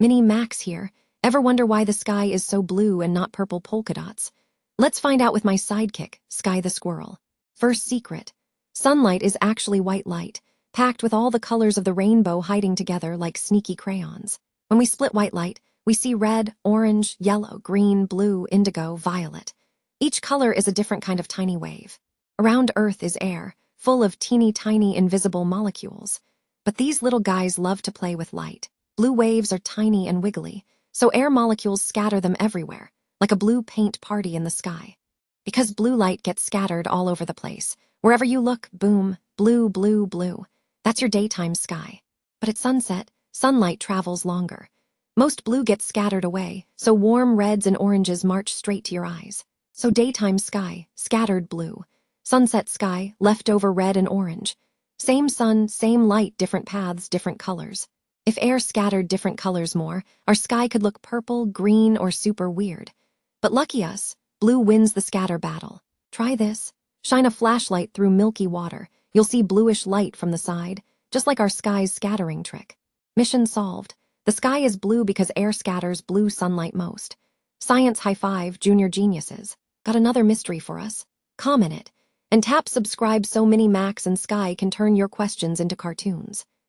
Mini Max here. Ever wonder why the sky is so blue and not purple polka dots? Let's find out with my sidekick, Skye the Squirrel. First secret. Sunlight is actually white light, packed with all the colors of the rainbow hiding together like sneaky crayons. When we split white light, we see red, orange, yellow, green, blue, indigo, violet. Each color is a different kind of tiny wave. Around Earth is air, full of teeny tiny invisible molecules. But these little guys love to play with light. Blue waves are tiny and wiggly, so air molecules scatter them everywhere, like a blue paint party in the sky. Because blue light gets scattered all over the place, wherever you look, boom, blue, blue, blue. That's your daytime sky. But at sunset, sunlight travels longer. Most blue gets scattered away, so warm reds and oranges march straight to your eyes. So daytime sky, scattered blue. Sunset sky, leftover red and orange. Same sun, same light, different paths, different colors. If air scattered different colors more, our sky could look purple, green, or super weird. But lucky us, blue wins the scatter battle. Try this. Shine a flashlight through milky water. You'll see bluish light from the side, just like our sky's scattering trick. Mission solved. The sky is blue because air scatters blue sunlight most. Science high five, junior geniuses. Got another mystery for us? Comment it. And tap subscribe so Mini Max and Skye can turn your questions into cartoons.